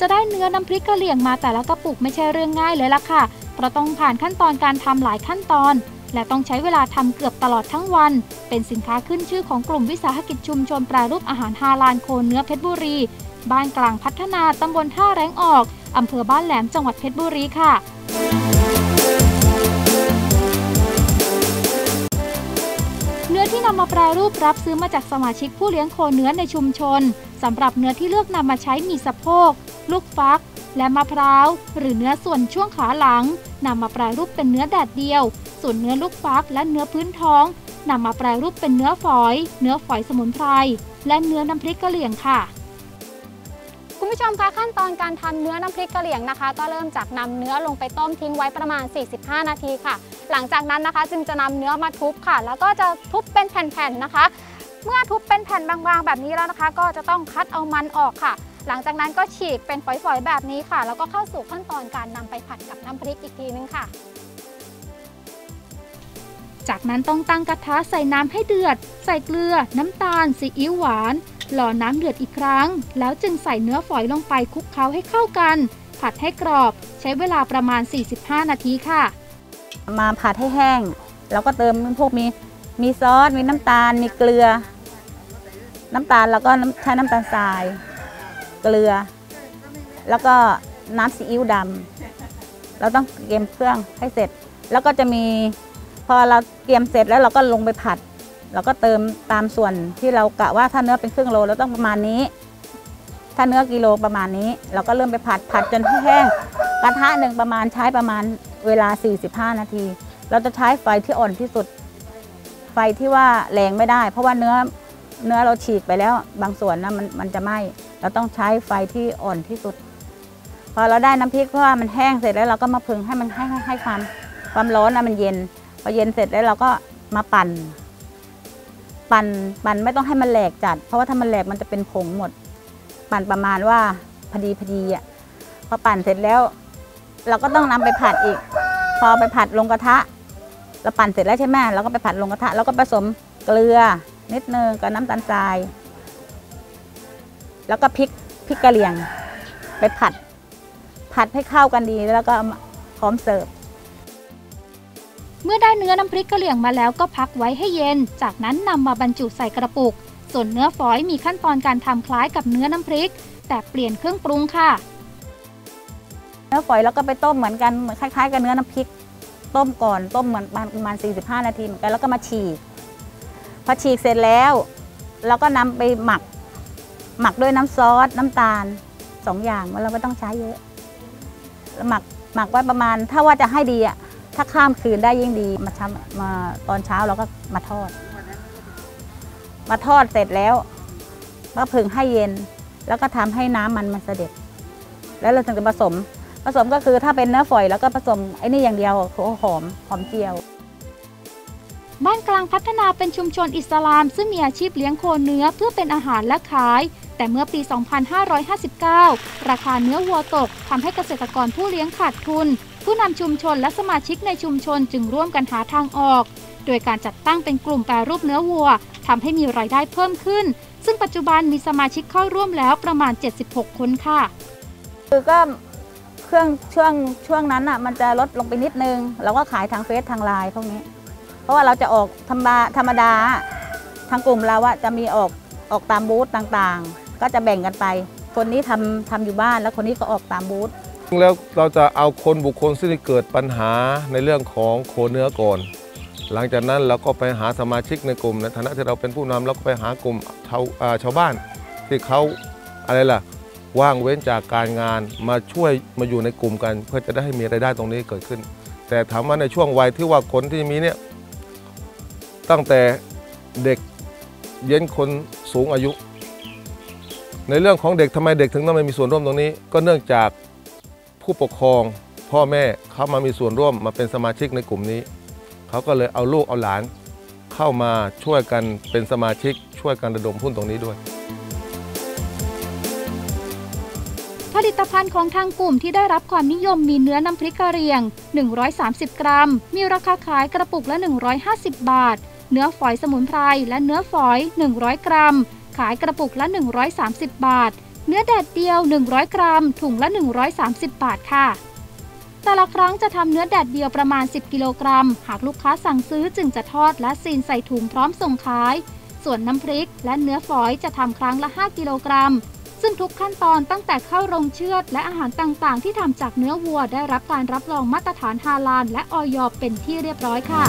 จะได้เนื้อน้ำพริกกะเหรี่ยงมาแต่ละกระปุกไม่ใช่เรื่องง่ายเลยล่ะค่ะ เพราะต้องผ่านขั้นตอนการทำหลายขั้นตอน และต้องใช้เวลาทำเกือบตลอดทั้งวัน เป็นสินค้าขึ้นชื่อของกลุ่มวิสาหกิจชุมชนแปรรูปอาหารฮาลานโคนเนื้อเพชรบุรี บ้านกลางพัฒนาตำบลท่าแรงออกอำเภอบ้านแหลมจังหวัดเพชรบุรีค่ะเนื้อที่นำมาแปรรูปรับซื้อมาจากสมาชิกผู้เลี้ยงโคเนื้อในชุมชนสำหรับเนื้อที่เลือกนำมาใช้มีสะโพก ลูกฟัก และมะพร้าว หรือเนื้อส่วนช่วงขาหลังนำมาแปรรูปเป็นเนื้อแดดเดียว ส่วนเนื้อลูกฟักและเนื้อพื้นท้องนำมาแปรรูปเป็นเนื้อฝอย เนื้อฝอยสมุนไพร และเนื้อน้ำพริกกะเหรี่ยงค่ะคุณผู้ชมคะขั้นตอนการทำเนื้อน้ำพริกกะเหรี่ยงนะคะ ก็เริ่มจากนำเนื้อลงไปต้มทิ้งไว้ประมาณ 45 นาทีค่ะ หลังจากนั้นนะคะ จึงจะนำเนื้อมาทุบค่ะ แล้วก็จะทุบเป็นแผ่นๆนะคะ เมื่อทุบเป็นแผ่นบางๆ แบบนี้แล้วนะคะ ก็จะต้องคัดเอามันออกค่ะ หลังจากนั้นก็ฉีกเป็นฝอยๆแบบนี้ค่ะ แล้วก็เข้าสู่ขั้นตอนการนำไปผัดกับน้ำพริกอีกทีนึงค่ะ จากนั้นต้องตั้งกระทะใส่น้ำให้เดือด ใส่เกลือ น้ำตาล ซีอิ๊วหวานรอน้ำเดือดอีกครั้ง แล้วจึงใส่เนื้อฝอยลงไปคลุกเคล้าให้เข้ากัน ผัดให้กรอบ ใช้เวลาประมาณ 45 นาทีค่ะ มาผัดให้แห้ง แล้วก็เติมพวกมีมีซอส มีน้ำตาล มีเกลือ น้ำตาลแล้วก็ใช้น้ำตาลทราย เกลือ แล้วก็น้ำซีอิ๊วดำเราต้องเตรียมเครื่องให้เสร็จ แล้วก็จะมีพอเราเตรียมเสร็จแล้วเราก็ลงไปผัด เราก็เติมตามส่วนที่เรากะว่าถ้าเนื้อเป็นครึ่งโลเราต้องประมาณนี้ ถ้าเนื้อกิโลประมาณนี้ เราก็เริ่มไปผัดผัดจนแห้งกระทะหนึ่งประมาณใช้ประมาณเวลา 45 นาที เราจะใช้ไฟที่อ่อนที่สุด ไฟที่ว่าแรงไม่ได้ เพราะว่าเนื้อเนื้อเราฉีกไปแล้ว บางส่วนนะมันมันจะไหม้ เราต้องใช้ไฟที่อ่อนที่สุด พอเราได้น้ำพริกเพราะว่ามันแห้งเสร็จแล้วเราก็มาพึงให้มันให้ให้ให้ความความร้อนนะมันเย็น พอเย็นเสร็จแล้วเราก็มาปั่น ปั่นปั่นไม่ต้องให้มันแหลกจัด เพราะว่าถ้ามันแหลกมันจะเป็นผงหมด ปั่นประมาณว่าพอดีพอดีอะพอปั่นเสร็จแล้ว เราก็ต้องนำไปผัดอีก พอไปผัดลงกระทะเราปั่นเสร็จแล้วใช่ไหมเราก็ไปผัดลงกระทะแล้วก็ผสมเกลือนิดนึงกับน้ำตาลทราย แล้วก็พริกพริกกะเหรี่ยงไปผัด ผัดให้เข้ากันดีแล้วก็เอามาพร้อมเสิร์ฟเมื่อได้เนื้อน้ำพริกกะเหรี่ยงมาแล้วก็พักไว้ให้เย็น จากนั้นนำมาบรรจุใส่กระปุก ส่วนเนื้อฝอยมีขั้นตอนการทำคล้ายกับเนื้อน้ำพริก แต่เปลี่ยนเครื่องปรุงค่ะ เนื้อฝอยแล้วก็ไปต้มเหมือนกันเหมือนคล้ายๆ กับเนื้อน้ำพริก ต้มก่อนต้มเหมือนประมาณ 45 นาทีเหมือนกันแล้วก็มาฉีกพอฉีกเสร็จแล้ว เราก็นำไปหมัก หมักด้วยน้ำซอสน้ำตาลสองอย่างเราไม่ต้องใช้เยอะหมักหมักไว้ประมาณ ถ้าว่าจะให้ดีอะถ้าข้ามคืนได้ยิ่งดีมาช้ำมาตอนเช้าเราก็มาทอด มาทอดเสร็จแล้วก็ผึ่งให้เย็น แล้วก็ทำให้น้ำมันมันเสด็จ แล้วเราถึงจะผสม ผสมก็คือถ้าเป็นเนื้อฝอยแล้วก็ผสมไอ้นี่อย่างเดียวคือหอมหอมเจียว บ้านกลางพัฒนาเป็นชุมชนอิสลาม ซึ่งมีอาชีพเลี้ยงโคเนื้อเพื่อเป็นอาหารและขาย แต่เมื่อปี 2559 ราคาเนื้อวัวตกทำให้เกษตรกรผู้เลี้ยงขาดทุน ผู้นำชุมชนและสมาชิกในชุมชนจึงร่วมกันหาทางออก โดยการจัดตั้งเป็นกลุ่มแปรรูปเนื้อวัวทำให้มีรายได้เพิ่มขึ้น ซึ่งปัจจุบันมีสมาชิกเข้าร่วมแล้วประมาณ 76 คนค่ะ คือก็เครื่องช่วงช่วงนั้นอะมันจะลดลงไปนิดนึงเราก็ขายทางเฟซทางไลน์พวกนี้ เพราะว่าเราจะออกธรรมดาธรรมดาทางกลุ่มเราอะจะมีออกออกตามบูธต่างๆ ก็จะแบ่งกันไป คนนี้ทำทำอยู่บ้านแล้วคนนี้ก็ออกตามบูธแล้วเราจะเอาคนบุคคลที่เกิดปัญหาในเรื่องของโคเนื้อก่อน หลังจากนั้นเราก็ไปหาสมาชิกในกลุ่มในฐานะที่เราเป็นผู้นำเราก็ไปหากลุ่มชาวชาวบ้าน ที่เขาอะไรล่ะว่างเว้นจากการงานมาช่วยมาอยู่ในกลุ่มกัน เพื่อจะได้ให้มีรายได้ตรงนี้เกิดขึ้น แต่ถามว่าในช่วงวัยที่ว่าคนที่มีเนี่ยตั้งแต่เด็กเย็นคนสูงอายุ ในเรื่องของเด็กทำไมเด็กถึงต้องม่มีส่วนร่วมตรงนี้ ก็เนื่องจากผู้ปกครองพ่อแม่เขามามีส่วนร่วมมาเป็นสมาชิกในกลุ่มนี้ เขาก็เลยเอาลูกเอาหลาน เข้ามาช่วยกันเป็นสมาชิก ช่วยกันระดมหุ้นตรงนี้ด้วย ผลิตภัณฑ์ของทางกลุ่มที่ได้รับความนิยมมีเนื้อน้ำพริกกะเหรี่ยง 130 กรัม มีราคาขายกระปุกละ 150 บาท เนื้อฝอยสมุนไพรและเนื้อฝอย 100 กรัม ขายกระปุกละ 130 บาท เนื้อแดดเดียว 100 กรัม ถุงละ 130 บาทค่ะ แต่ละครั้งจะทำเนื้อแดดเดียวประมาณ 10 กิโลกรัม หากลูกค้าสั่งซื้อจึงจะทอดและซีนใส่ถุงพร้อมส่งขาย ส่วนน้ำพริกและเนื้อฝอยจะทำครั้งละ 5 กิโลกรัม ซึ่งทุกขั้นตอนตั้งแต่เข้าโรงเชือด และอาหารต่างๆ ที่ทำจากเนื้อวัวได้รับการรับรองมาตรฐานฮาลาลและออยเป็นที่เรียบร้อยค่ะ